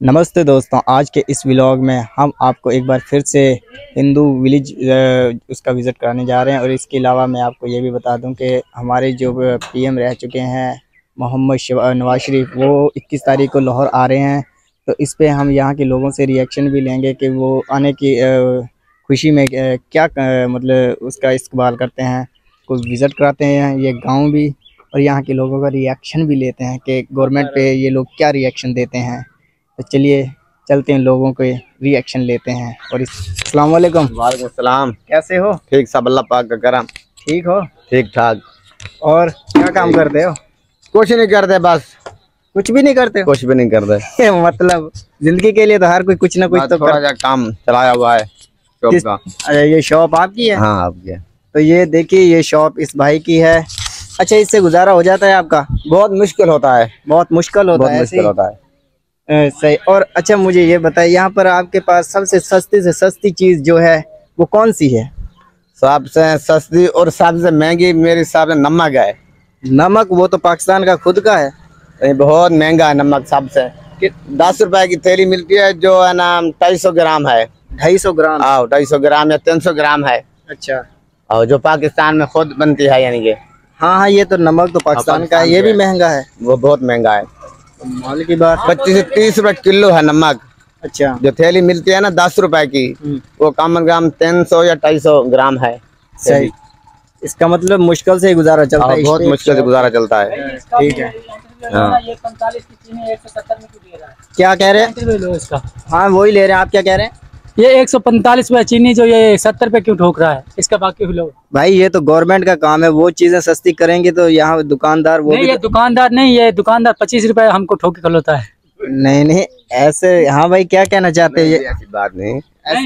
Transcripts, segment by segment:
नमस्ते दोस्तों, आज के इस व्लॉग में हम आपको एक बार फिर से हिंदू विलेज उसका विज़िट कराने जा रहे हैं और इसके अलावा मैं आपको ये भी बता दूँ कि हमारे जो पीएम रह चुके हैं, मोहम्मद नवाज़ शरीफ, वो 21 तारीख को लाहौर आ रहे हैं। तो इस पे हम यहाँ के लोगों से रिएक्शन भी लेंगे कि वो आने की खुशी में क्या मतलब उसका इस्तेमाल करते हैं कुछ विज़िट कराते हैं, ये गाँव भी और यहाँ के लोगों का रिएक्शन भी लेते हैं कि गवर्नमेंट पे ये लोग क्या रिएक्शन देते हैं। तो चलिए चलते हैं लोगों के रिएक्शन लेते हैं। और अस्सलाम वालेकुम। वालेकुम सलाम। कैसे हो? ठीक सब अल्लाह पाक का करम। ठीक हो? ठीक ठाक। और क्या काम करते हो? कुछ नहीं करते बस। कुछ भी नहीं करते? कुछ भी नहीं करते। मतलब ज़िंदगी के लिए तो हर कोई कुछ ना कुछ तो थोड़ा कर काम चलाया हुआ है शॉप किस- का। अच्छा ये शॉप आपकी है? हाँ आपके तो ये देखिए ये शॉप इस भाई की है। अच्छा इससे गुजारा हो जाता है आपका? बहुत मुश्किल होता है। बहुत मुश्किल होता बहुत है मुश्किल होता है। सही। और अच्छा मुझे ये बताइए यहाँ पर आपके पास सबसे सस्ती से सस्ती चीज़ जो है वो कौन सी है? सबसे सस्ती और सबसे महँगी मेरे हिसाब से नमक है। नमक? वो तो पाकिस्तान का खुद का है। ये बहुत महँगा है नमक सबसे। दस रुपए की थैली मिलती है जो है ना ढाई सौ ग्राम है। ढाई सौ ग्राम? आओ ढाई सौ ग्राम या तीन सौ ग्राम है। अच्छा। और जो पाकिस्तान में खुद बनती है यानी कि। हाँ हाँ ये तो नमक तो पाकिस्तान का है ये भी महँगा है। वो बहुत महँगा है। माल की बात पच्चीस से तीस रुपए किलो है नमक। अच्छा। जो थैली मिलती है ना दस रुपए की हम्म, वो कम ग्राम तीन सौ या ढाई सौ ग्राम है सही। इसका मतलब मुश्किल से ही गुजारा चलता हाँ, है बहुत मुश्किल से गुजारा चलता है। ठीक है। हाँ। क्या कह रहे हैं? हाँ वही ले रहे हैं आप क्या कह रहे हैं? ये एक सौ पैंतालीस में चीनी जो ये सत्तर पे क्यों ठोक रहा है? इसका बाकी लो भाई ये तो गवर्नमेंट का काम है वो चीज़ें सस्ती करेंगे तो यहाँ दुकानदार वो नहीं ये दुकानदार नहीं ये दुकानदार पच्चीस रुपए हमको ठोक के खलोता है। तो- नहीं नहीं ऐसे हाँ भाई क्या कहना चाहते हैं? ये ऐसी बात नहीं।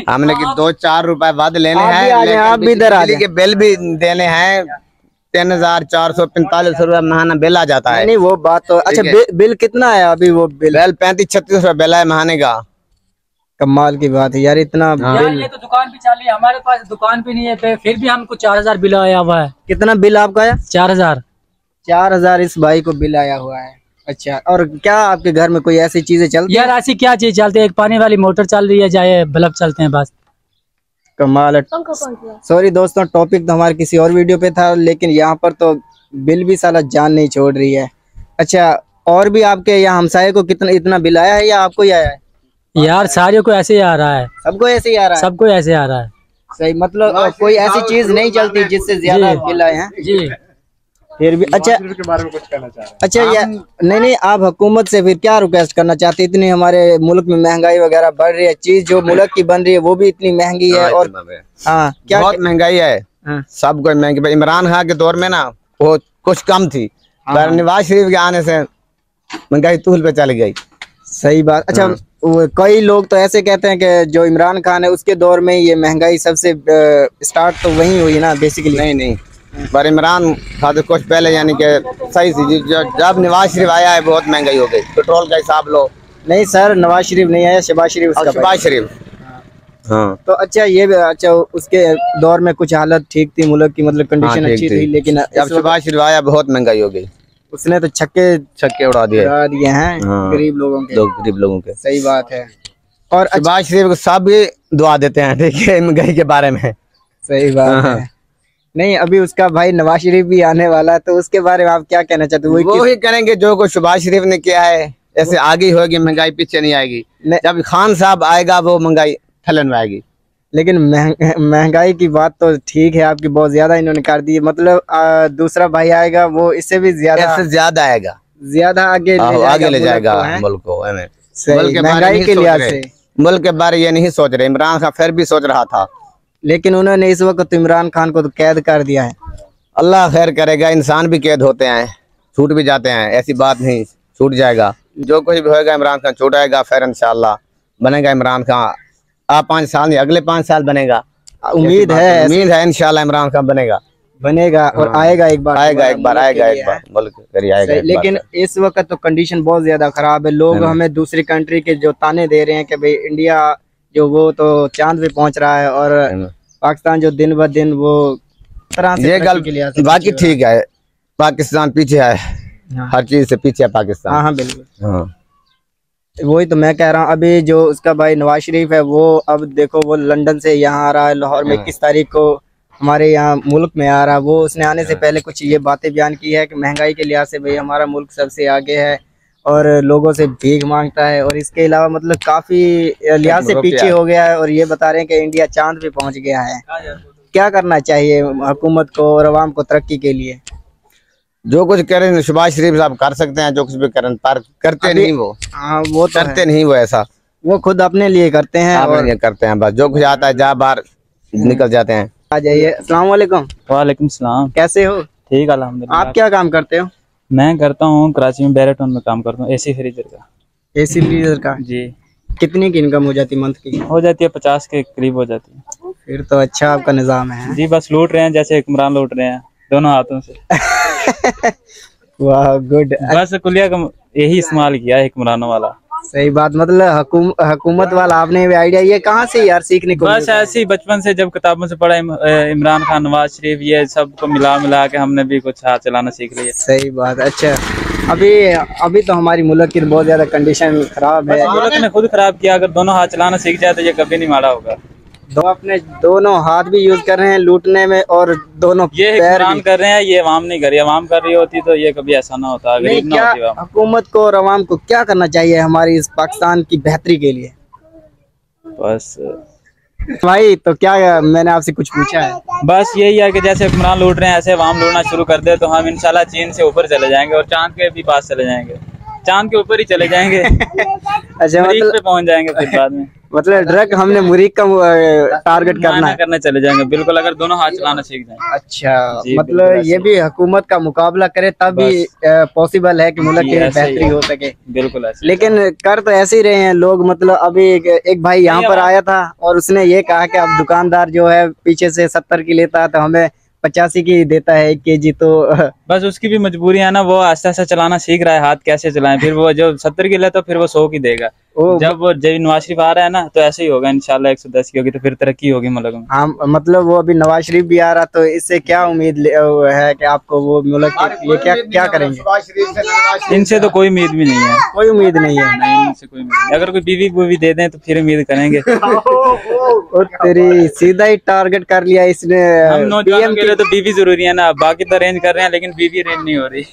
हमने कि दो चार रुपए बाद लेने हैं आप भी इधर आ के बिल भी देने हैं। तीन हज़ार चार सौ पैंतालीस रूपए महाना बिल आ जाता है। नहीं वो बात तो अच्छा बिल, बिल कितना है अभी वो बिल? बिल पैंतीस छत्तीस रूपए बिल है महाने का। कमाल की बात है यार इतना यार ये तो दुकान भी चाली है हमारे पास दुकान भी नहीं है फिर भी हमको चार हज़ार बिल आया हुआ है। कितना बिल आपका आया चार हज़ार। चार हज़ार इस भाई को बिल आया हुआ है। अच्छा और क्या आपके घर में कोई ऐसी चीज़ें चलती यार ऐसी क्या चीज़ चलती है? एक पानी वाली मोटर चल रही है जाए बल्ब चलते हैं बस। कमाल है। सॉरी दोस्तों टॉपिक तो हमारे किसी और वीडियो पे था लेकिन यहाँ पर तो बिल भी साला जान नहीं छोड़ रही है। अच्छा और भी आपके यहाँ हमसाये को कितना इतना बिल आया है या आपको ही आया है? यार सारियों को ऐसे ही आ रहा है। सबको ऐसे ही आ रहा है? सबको ऐसे आ रहा है। सही मतलब कोई ऐसी चीज़ नहीं चलती जिससे ज़्यादा। बिल आए हैं। जी। फिर भी अच्छा के बारे में कुछ कहना अच्छा या नहीं नहीं आप हुकूमत से फिर क्या रिक्वेस्ट करना चाहते हैं? इतनी हमारे मुल्क में महँगाई वगैरह बढ़ रही है चीज़ जो मुल्क की बन रही है वो भी इतनी महँगी है और हाँ। क्या बहुत महँगाई है। हाँ, सब कोई महँगी इमरान खान के दौर में ना वो कुछ कम थी। हाँ। पर नवाज़ शरीफ के आने से महँगाई तूल पे चल गई। सही बात। अच्छा कई लोग तो ऐसे कहते हैं कि जो इमरान खान है उसके दौर में ये महँगाई सबसे स्टार्ट तो वही हुई ना बेसिकली नहीं नहीं। पर इमरान खान से कुछ पहले यानी कि सही थी जब नवाज़ शरीफ आया है बहुत महँगाई हो गई। पेट्रोल का हिसाब लो। नहीं सर नवाज़ शरीफ नहीं आया शबाज शरीफ। शहबाज शरीफ। हाँ। तो अच्छा ये भी अच्छा उसके दौर में कुछ हालत ठीक थी मुल्क की मतलब कंडीशन हाँ, अच्छी थी। थी लेकिन वक्त शहबाज शरीफ आया बहुत महँगाई हो गई। उसने तो छक्के छक्के उड़ा दिए। उड़ा दिए हैं हाँ। गरीब लोगों के। गरीब लोगों के। सही बात है। और शहबाज शरीफ को सब भी दुआ देते हैं ठीक है महँगाई के बारे में। सही बात हाँ। है। नहीं अभी उसका भाई नवाज़ शरीफ भी आने वाला है तो उसके बारे में आप क्या कहना चाहते हो? वो ही करेंगे जो को शहबाज शरीफ ने किया है ऐसे आगे होगी महँगाई पीछे नहीं आएगी। नहीं। जब खान साहब आएगा वो महँगाई थलन में आएगी। लेकिन महँगाई की बात तो ठीक है आपकी बहुत ज़्यादा इन्होंने कर दी। है मतलब आ, दूसरा भाई आएगा वो इससे भी ज़्यादा ऐसे ज़्यादा आएगा। ज़्यादा आगे ले जाएगा आगे ले जाएगा मुल्क को महँगाई के लिहाज से। मुल्क के बारे ये नहीं सोच रहे इमरान खान फिर भी सोच रहा था। लेकिन उन्होंने इस वक्त तो इमरान खान को तो कैद कर दिया है। अल्लाह खैर करेगा इंसान भी कैद होते हैं छूट भी जाते हैं ऐसी बात नहीं छूट जाएगा। जो कुछ भी होगा इमरान खान छूट आएगा फिर इंशाल्लाह बनेगा इमरान खान। आप पाँच साल नहीं अगले पाँच साल बनेगा। उम्मीद है उम्मीद है इंशाल्लाह इमरान खान बनेगा। बनेगा और हाँ। आएगा एक बार। आएगा एक बार आएगा एक बार। मुल्क आएगा। लेकिन इस वक्त तो कंडीशन बहुत ज़्यादा खराब है। लोग हमें दूसरी कंट्री के जो ताने दे रहे हैं कि भाई इंडिया जो वो तो चाँद पे पहुँच रहा है और पाकिस्तान जो दिन ब दिन वो तरह से ये गल बाकी ठीक है। पाकिस्तान पीछे है। हाँ। हर चीज़ से पीछे है हाँ पाकिस्तान हाँ बिल्कुल। हाँ। वही तो मैं कह रहा हूँ अभी जो उसका भाई नवाज़ शरीफ है वो अब देखो वो लंदन से यहाँ आ रहा है लाहौर में हाँ। किस तारीख को हमारे यहाँ मुल्क में आ रहा है वो उसने आने से पहले कुछ ये बातें बयान की है कि महँगाई के लिहाज से भाई हमारा मुल्क सबसे आगे है और लोगों से भीख माँगता है और इसके अलावा मतलब काफ़ी लिहाज से पीछे हो। गया है और ये बता रहे हैं कि इंडिया चाँद पे पहुँच गया है। क्या करना चाहिए हुकूमत को और आवाम को तरक्की के लिए? जो कुछ करें सुभाष शरीफ साहब कर सकते हैं जो कुछ भी करें पर करते नहीं वो। हाँ वो तो करते नहीं वो ऐसा। वो खुद अपने लिए करते हैं और ये करते हैं बस जो कुछ आता है जा बाहर निकल जाते हैं। आ जाइए। अस्सलाम वालेकुम। वालेकुम सलाम। कैसे हो? ठीक अल्हम्दुलिल्लाह। आप क्या काम करते हो? मैं करता हूँ कराची में बैरेटोन में काम करता हूँ एसी फ्रीजर का। एसी फ्रीजर का? जी। कितनी की इनकम हो जाती मंथ की? हो जाती है पचास के करीब हो जाती है। फिर तो अच्छा आपका निज़ाम है। जी बस लूट रहे हैं जैसे हुक्मरान लूट रहे हैं दोनों हाथों से। वाह गुड बस कुलिया का यही इस्तेमाल किया है हुक्मरानों वाला। सही बात मतलब हकूम, हुकूमत वाला आपने भी आइडिया ये कहाँ से यार सीखने को बस ऐसे ही बचपन से जब किताबों से पढ़ा इमरान खान नवाज़ शरीफ ये सबको मिला मिला के हमने भी कुछ हाथ चलाना सीख लिया। सही बात अच्छा। अभी अभी तो हमारी मुल्क की बहुत ज़्यादा कंडीशन खराब है। मुल्क ने खुद खराब किया अगर दोनों हाथ चलाना सीख जाए तो ये कभी नहीं माड़ा होगा। दो अपने दोनों हाथ भी यूज़ कर रहे हैं लूटने में और दोनों ये भी। कर रहे हैं ये अवाम नहीं कर रही। अवाम कर रही होती तो ये कभी ऐसा ना होता गरीब ना होती हुकूमत को और अवाम को क्या करना चाहिए हमारी इस पाकिस्तान की बेहतरी के लिए? बस भाई तो क्या मैंने आपसे कुछ पूछा है? बस यही है कि जैसे हुक्मरान लूट रहे हैं ऐसे अवाम लूटना शुरू कर दे तो हम इंशाल्लाह चीन से ऊपर चले जाएँगे और चाँद के भी पास चले जाएँगे। चाँद के ऊपर ही चले जाएँगे। अच्छा मतलब पहुँच जाएँगे फिर बाद में। मतलब ड्रग हमने मुरीक का टारगेट करना है। करने चले जाएँगे। बिल्कुल अगर दोनों हाथ चलाना सीख जाए। अच्छा मतलब ये भी हुकूमत का मुकाबला करे तब भी पॉसिबल है कि मुल्क की बेहतरी हो सके। बिल्कुल ऐसे लेकिन कर तो ऐसे ही रहे हैं लोग मतलब अभी एक, एक भाई यहाँ पर आया था और उसने ये कहा कि अब दुकानदार जो है पीछे से सत्तर की लेता है तो हमें पचासी की देता है एक के जी तो बस उसकी भी मजबूरी है ना वो आस्ते आस्ते चलाना सीख रहा है हाथ कैसे चलाएँ फिर वो जो सत्तर की ले तो फिर वो सौ की देगा। वो जब वो जब नवाज़ शरीफ आ रहा है ना तो ऐसे ही होगा इंशाल्लाह एक सौ दस की होगी तो फिर तरक्की होगी मुल्क में हाँ मतलब वो अभी नवाज़ शरीफ भी आ रहा तो इससे क्या उम्मीद है कि आपको वो मुल्क की ये क्या क्या करेंगे? इनसे तो कोई उम्मीद भी नहीं है। कोई उम्मीद नहीं है। नहीं इनसे कोई उम्मीद अगर कोई बीवी बीवी दे दें तो फिर उम्मीद करेंगे। और तेरी सीधा ही टारगेट कर लिया इसने। हम नौजवानों के लिए तो बीवी ज़रूरी है ना बाकी तो अरेंज कर रहे हैं लेकिन बीवी अरेंज नहीं हो रही।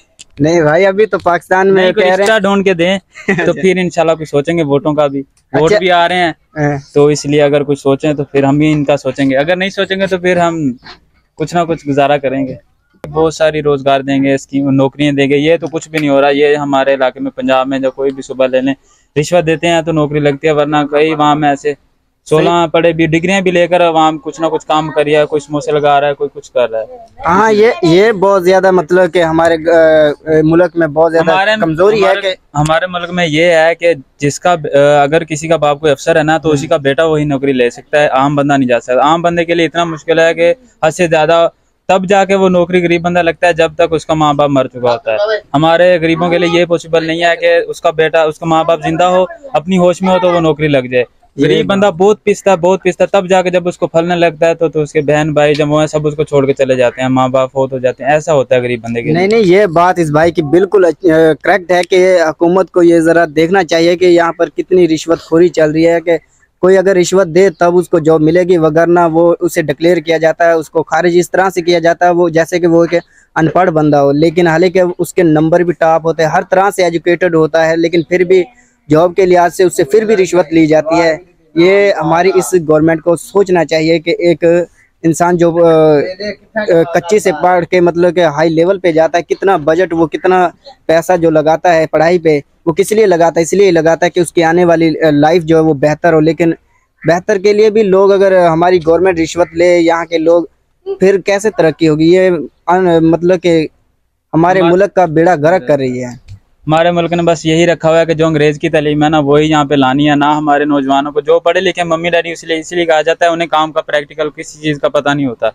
नहीं भाई अभी तो पाकिस्तान में कह रहे ढूंढ के दें तो फिर इंशाल्लाह कुछ सोचेंगे वोटों का भी। वोट अच्छा। भी आ रहे हैं हैं। तो इसलिए अगर कुछ सोचें तो फिर हम भी इनका सोचेंगे। अगर नहीं सोचेंगे तो फिर हम कुछ ना कुछ गुजारा करेंगे। बहुत सारी रोज़गार देंगे स्कीम नौकरियाँ देंगे। ये तो कुछ भी नहीं हो रहा ये हमारे इलाके में पंजाब में जो कोई भी सुबह ले लें रिश्वत देते हैं तो नौकरी लगती है वरना कई वहाँ में ऐसे सोलह पढ़े भी डिग्रियाँ भी लेकर वहाँ कुछ ना कुछ काम कर रहा है कोई समोसे लगा रहा है कोई कुछ कर रहा है। हाँ ये ये बहुत ज़्यादा मतलब कि हमारे मुल्क में बहुत ज़्यादा हमारे कमज़ोरी है कि हमारे मुल्क में ये है कि जिसका अगर किसी का बाप कोई अफसर है ना तो उसी का बेटा वही नौकरी ले सकता है आम बंदा नहीं जा सकता। आम बंदे के लिए इतना मुश्किल है कि हद से ज़्यादा तब जाके वो नौकरी गरीब बंदा लगता है जब तक उसका माँ बाप मर चुका होता है। हमारे गरीबों के लिए ये पॉसिबल नहीं है कि उसका बेटा उसका माँ बाप ज़िंदा हो अपनी होश में हो तो वो नौकरी लग जाए। गरीब बंदा बहुत पिसता है बहुत पिसता है। तब जाके जब उसको फलने लगता है तो, तो उसके बहन भाई जब है सब उसको छोड़ के चले जाते हैं माँ बाप हो तो जाते हैं। ऐसा होता है गरीब बंदे के नहीं नहीं ये बात इस भाई की बिल्कुल करेक्ट है कि हुकूमत को ये जरा देखना चाहिए कि यहाँ पर कितनी रिश्वतखोरी चल रही है कि कोई अगर रिश्वत दे तब उसको जॉब मिलेगी वगरना वो उसे डिक्लेयर किया जाता है उसको खारिज इस तरह से किया जाता है वो जैसे कि वो एक अनपढ़ बंदा हो। लेकिन हालाँकि उसके नंबर भी टॉप होते हैं हर तरह से एजुकेटेड होता है लेकिन फिर भी जॉब के लिहाज से उससे फिर भी रिश्वत ली जाती है। ये हमारी इस गवर्नमेंट को सोचना चाहिए कि एक इंसान जो कच्चे से पढ़ के मतलब के हाई लेवल पे जाता है कितना बजट वो कितना पैसा जो लगाता है पढ़ाई पे वो किस लिए लगाता है? इसलिए लगाता है कि उसकी आने वाली लाइफ जो है वो बेहतर हो। लेकिन बेहतर के लिए भी लोग अगर हमारी गवर्नमेंट रिश्वत ले यहाँ के लोग फिर कैसे तरक्की होगी? ये मतलब कि हमारे मुल्क का बेड़ा गर्क कर रही है। हमारे मुल्क ने बस यही रखा हुआ है कि जो अंग्रेज़ की तलीम है ना वही यहाँ पे लानी है ना हमारे नौजवानों को। जो पढ़े लिखे मम्मी डैडी इसलिए इसलिए कहा जाता है उन्हें काम का प्रैक्टिकल किसी चीज़ का पता नहीं होता।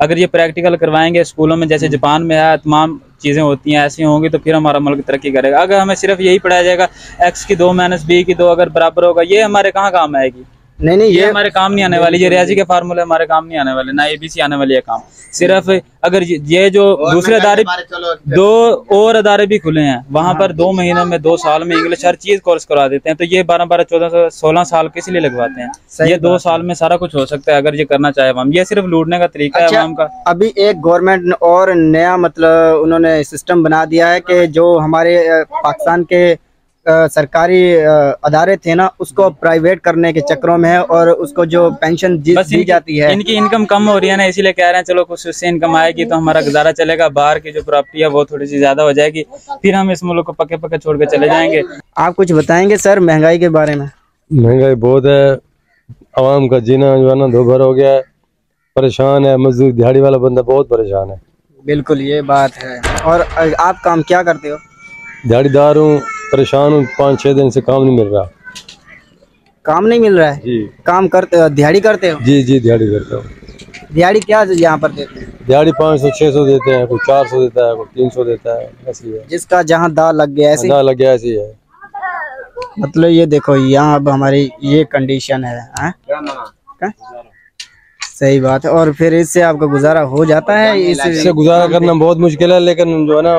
अगर ये प्रैक्टिकल करवाएँगे स्कूलों में जैसे जापान में है तमाम चीज़ें होती हैं ऐसी होंगी तो फिर हमारा मुल्क तरक्की करेगा। अगर हमें सिर्फ़ यही पढ़ाया जाएगा एक्स की दो माइनस बी की दो अगर बराबर होगा ये हमारे कहाँ काम आएगी? नहीं नहीं ये ये हमारे काम नहीं आने वाली ये रियाजी के फार्मूले हमारे काम नहीं आने वाले ना एबीसी आने वाली है काम। सिर्फ़ अगर ये जो दूसरे अदारे दो और अदारे भी खुले हैं। वहाँ पर दो महीनों में दो साल में इंग्लिश हर चीज़ कोर्स करवा देते हैं। तो ये बारह बारह चौदह सौ सोलह साल किस लिए लगवाते हैं? ये दो साल में सारा कुछ हो सकता है अगर ये करना चाहे हम। ये सिर्फ़ लूटने का तरीका है अच्छा, आवाम का अभी एक गवर्नमेंट और नया मतलब उन्होंने सिस्टम बना दिया है की जो हमारे पाकिस्तान के सरकारी अदारे थे ना उसको प्राइवेट करने के चक्रों में है और उसको जो पेंशन दी, इनकी, जाती है। इनकी इनकम कम हो रही है ना इसीलिए कह रहे हैं चलो कुछ उससे इनकम आएगी तो हमारा गुजारा चलेगा बाहर की जो प्रॉपर्टी है वो थोड़ी सी ज़्यादा हो जाएगी फिर हम इस मुल्क को पक्के पक्के छोड़ के चले जाएँगे। आप कुछ बताएँगे सर महँगाई के बारे में? महँगाई बहुत है आवाम का जीना जो है ना दोभर हो गया है परेशान है मजदूर दिहाड़ी वाला बंदा बहुत परेशान है। बिल्कुल ये बात है। और आप काम क्या करते हो? दिहाड़ीदार हूँ परेशान हूँ पाँच छः दिन से काम नहीं मिल रहा। काम नहीं मिल रहा है? जी। काम करते हो दिहाड़ी करते हो? जी जी दिहाड़ी करता हूँ। दिहाड़ी क्या यहाँ पर देते हैं? दिहाड़ी पाँच सौ छः सौ देते हैं कोई चार सौ देता है कोई तीन सौ देता है ऐसी है। जिसका जहाँ दा लग गया ऐसे? ना लग गया ऐसी है। मतलब ये देखो यहाँ अब हमारी ये कंडीशन है हाँ? सही बात है। और फिर इससे आपका गुजारा हो जाता है इससे गुजारा करना बहुत मुश्किल है लेकिन जो है ना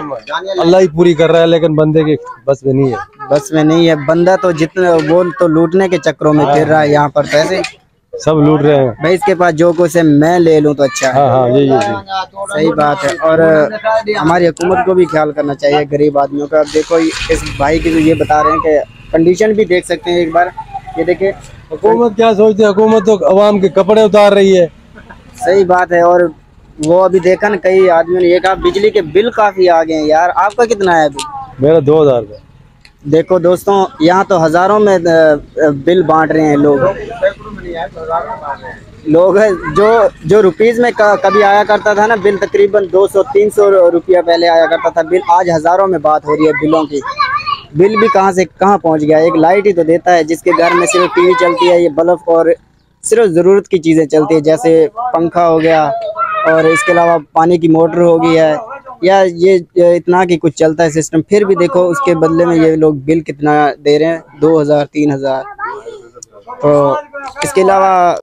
अल्लाह ही पूरी कर रहा है लेकिन बंदे के बस में नहीं है। बस में नहीं है। बंदा तो जितने वो तो लूटने के चक्रों में फिर रहा है यहाँ पर पैसे। सब लूट रहे हैं। भाई इसके पास जो कुछ है मैं ले लूँ तो अच्छा है। हाँ हाँ यही है सही बात है। और हमारी हुकूमत को भी ख्याल करना चाहिए गरीब आदमियों का। अब देखो इस भाई की जो ये बता रहे हैं कि कंडीशन भी देख सकते हैं एक बार। ये देखिए हुकूमत क्या सोचती है? हुकूमत तो अवाम के कपड़े उतार रही है। सही बात है और वो अभी देखा ना कई आदमियों ने ये कहा बिजली के बिल काफ़ी आ गए हैं यार। आपका कितना है अभी? मेरा दो हज़ार का। देखो दोस्तों यहाँ तो हज़ारों में बिल बांट रहे हैं लोग। लोग जो जो रुपीज़ में कभी आया करता था ना बिल तकरीबन 200 300 रुपया पहले आया करता था बिल। आज हज़ारों में बात हो रही है बिलों की। बिल भी कहाँ से कहाँ पहुँच गया? एक लाइट ही तो देता है, जिसके घर में सिर्फ़ टीवी चलती है, ये बल्ब और सिर्फ़ ज़रूरत की चीज़ें चलती है, जैसे पंखा हो गया, और इसके अलावा पानी की मोटर हो गई है, या ये इतना कि कुछ चलता है सिस्टम फिर भी देखो, उसके बदले में ये लोग बिल कितना दे रहे हैं? दो हज़ार, तीन हज़ार। तो इसके अलावा